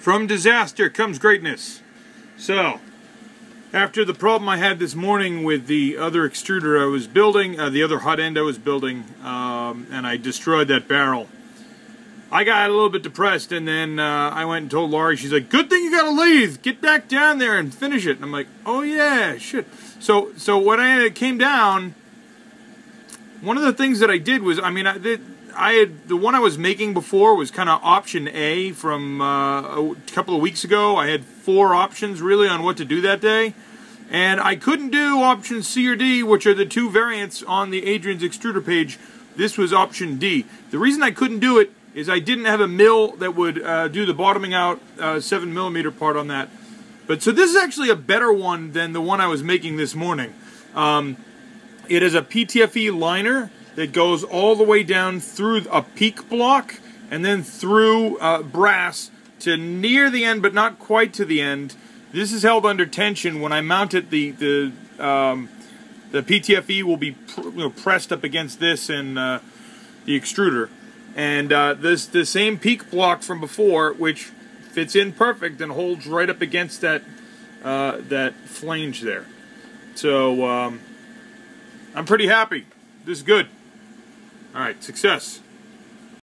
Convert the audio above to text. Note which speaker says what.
Speaker 1: From disaster comes greatness. So, after the problem I had this morning with the other extruder I was building, uh, the other hot end I was building, um, and I destroyed that barrel, I got a little bit depressed, and then uh, I went and told Laurie, she's like, good thing you got a lathe, get back down there and finish it. And I'm like, oh yeah, shit. So, so when I came down, one of the things that I did was, I mean, I did, I had the one I was making before was kind of option A from uh, a couple of weeks ago. I had four options really on what to do that day, and I couldn't do option C or D, which are the two variants on the Adrian's extruder page. This was option D. The reason I couldn't do it is I didn't have a mill that would uh, do the bottoming out uh, seven millimeter part on that. But so this is actually a better one than the one I was making this morning. Um, it is a PTFE liner that goes all the way down through a PEEK block and then through uh, brass to near the end, but not quite to the end. This is held under tension. When I mount it, the the um, the PTFE will be pr you know, pressed up against this and uh, the extruder, and uh, this the same PEEK block from before, which fits in perfect and holds right up against that uh, that flange there. So um, I'm pretty happy. This is good. All right, success.